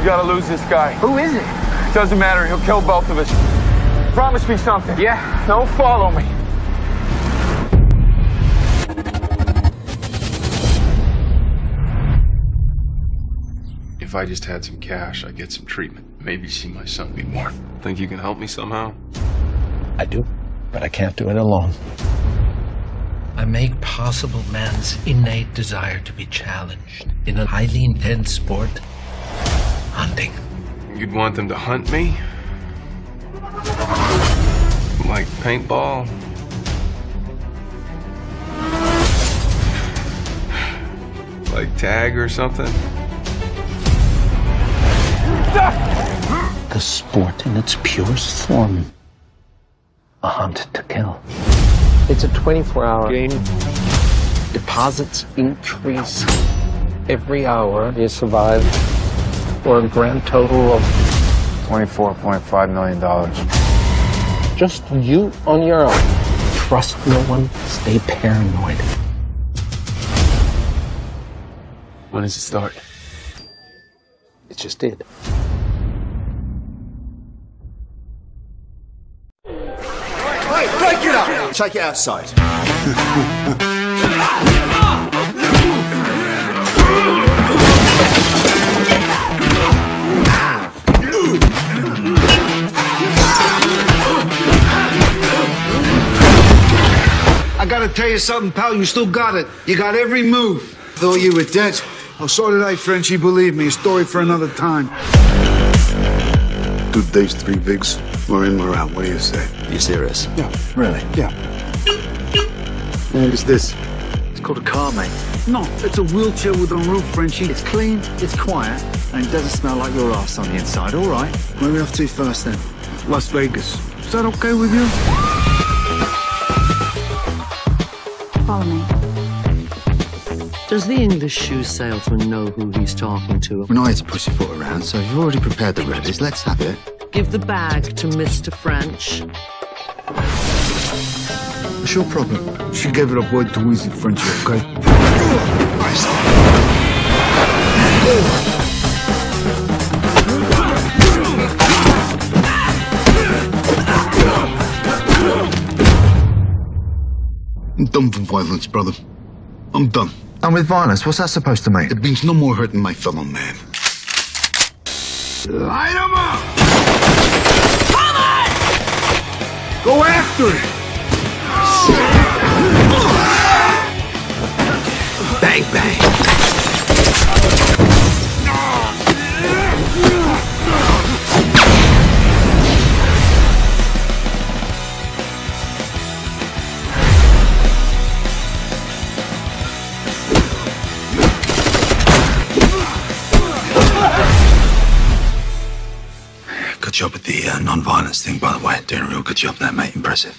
You gotta lose this guy. Who is it? Doesn't matter, he'll kill both of us. Promise me something. Yeah. Don't follow me. If I just had some cash, I'd get some treatment. Maybe see my son be more. Think you can help me somehow? I do, but I can't do it alone. I make possible man's innate desire to be challenged in a highly intense sport hunting. You'd want them to hunt me? Like paintball? Like tag or something? The sport in its purest form. A hunt to kill. It's a 24 hour game. Deposits increase every hour you survive for a grand total of $24.5 million. just you on your own. Trust no one. Stay paranoid. When does it start? It just did. Hey, break it up! Take it outside. gotta tell you something, pal. You still got it. You got every move. Thought you were dead. Oh, so did I, Frenchie. Believe me, a story for another time. Two days, three Vigs. We're in, we're out. What do you say? You serious? Yeah, really? Yeah. What is this? It's called a car, mate. No, it's a wheelchair with a roof, Frenchie. It's clean, it's quiet, and it doesn't smell like your ass on the inside. All right. Where are we off to first, then? Las Vegas. Is that okay with you? Follow me. Does the English shoe salesman know who he's talking to? We're not here to pussyfoot around, so you've already prepared the reddies, let's have it. Give the bag to Mr. French. What's your problem? She gave it up way too easy, Frenchie, okay? Oh, I'm done with violence, brother. I'm done. And with violence, what's that supposed to mean? It means no more hurting my fellow man. Light 'em up! Come on! Go after it! Good job with the uh, non-violence thing, by the way. Doing a real good job there, mate. Impressive.